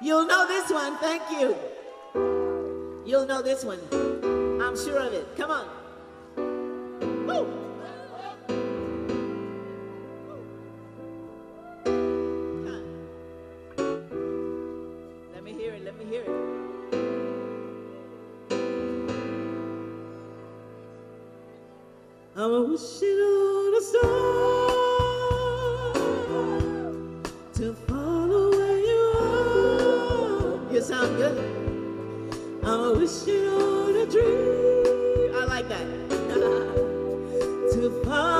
You'll know this one, thank you. You'll know this one. I'm sure of it. Come on. Woo! I'm wishing on a star to find sound good? I'm wishing on a dream. I like that. to fall.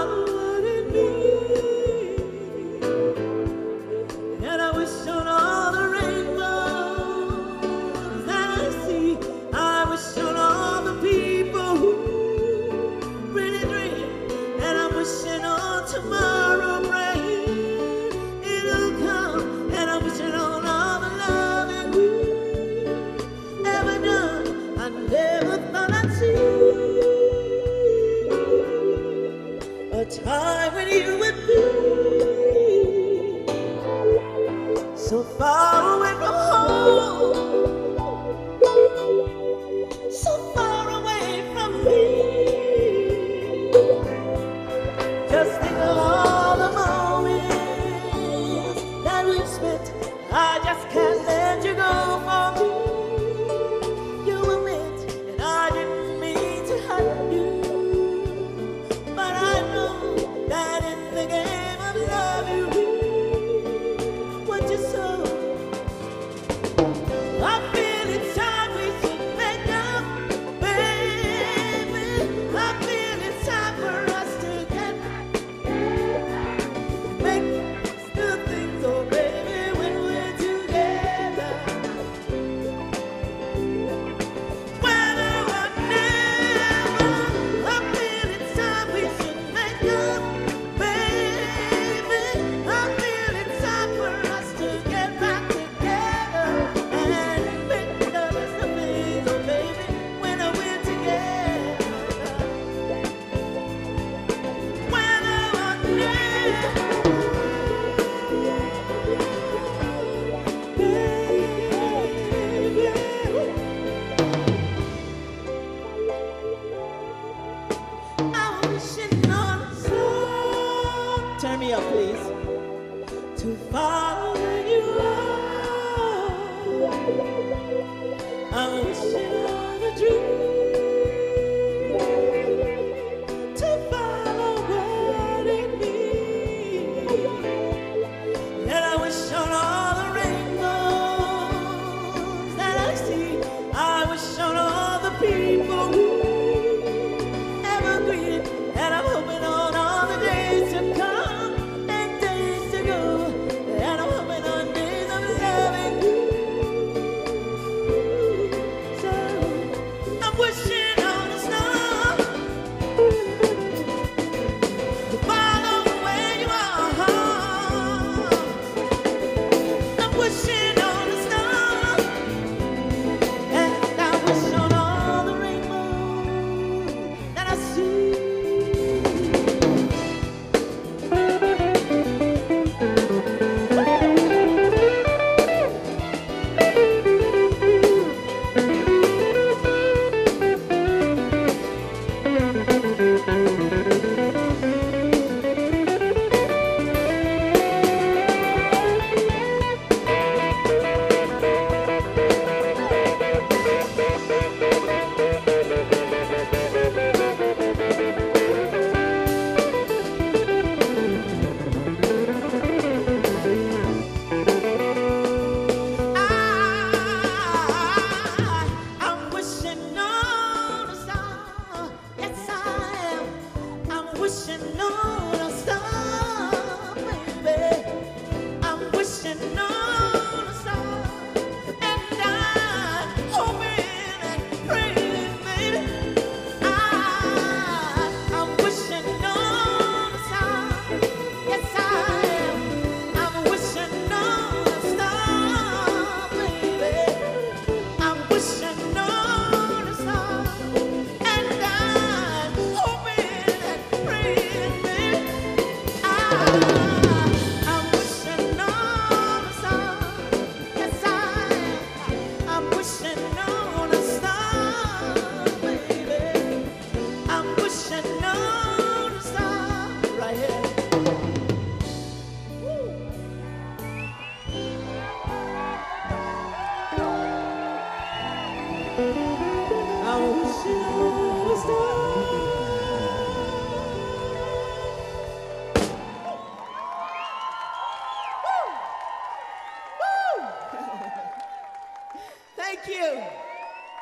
so far away from home. Turn me up, please. To follow you. I'm wishing on a dream. A star.